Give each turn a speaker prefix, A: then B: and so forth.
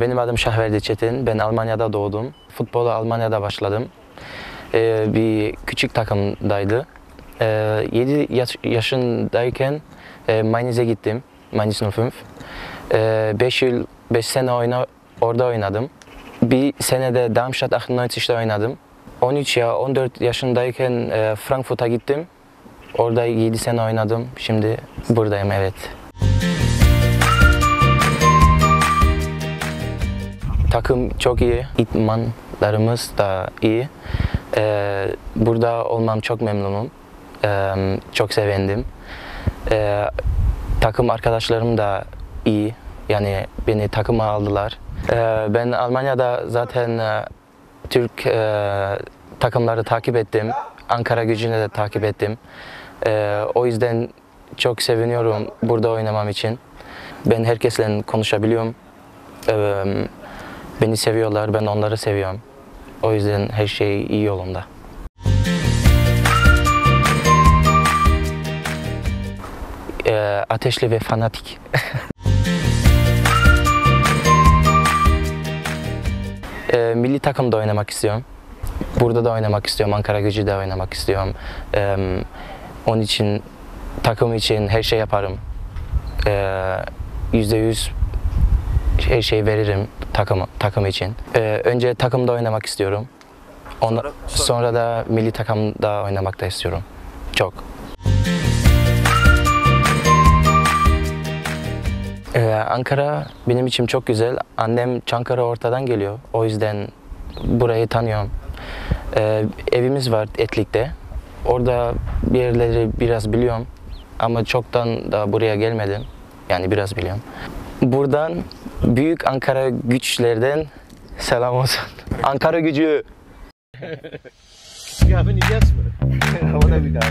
A: Benim adım Şahverdi Çetin. Ben Almanya'da doğdum. Futbola Almanya'da başladım. Ee, bir küçük takımdaydı. Ee, 7 yaş- yaşındayken e, Mainz'e gittim. Mainz 05. 5 yıl, 5 sene oyna, orada oynadım. Bir senede Darmstadt 98'de oynadım. 13 ya 14 yaşındayken e, Frankfurt'a gittim. Orada 7 sene oynadım. Şimdi buradayım evet. Takım çok iyi. İtmanlarımız da iyi. Ee, burada olmam çok memnunum. Ee, çok sevindim. Ee, takım arkadaşlarım da iyi. Yani beni takıma aldılar. Ee, ben Almanya'da zaten e, Türk e, takımları takip ettim. Ankara gücünü de takip ettim. Ee, o yüzden çok seviniyorum burada oynamam için. Ben herkesle konuşabiliyorum. Ee, beni seviyorlar, ben onları seviyorum. O yüzden her şey iyi yolunda. Ee, ateşli ve fanatik. Ee, milli takımda oynamak istiyorum. Burada da oynamak istiyorum, Ankara gücüde oynamak istiyorum. Ee, onun için, takım için her şey yaparım. Ee, Yüzde yüz her şey veririm takımı, takım için. Ee, önce takımda oynamak istiyorum. Ona,
B: Sonra-
A: sonra,
B: sonra-
A: da milli takımda oynamak da istiyorum. Çok. Ee, Ankara benim için çok güzel. Annem Çankara ortadan geliyor. O yüzden burayı tanıyorum. Ee, evimiz var Etlik'te. Orada bir yerleri biraz biliyorum. Ama çoktan da buraya gelmedim. Yani biraz biliyorum. Buradan büyük Ankara güçlerden selam olsun. Ankara gücü.
B: Ja, bin ich jetzt? Aber der egal.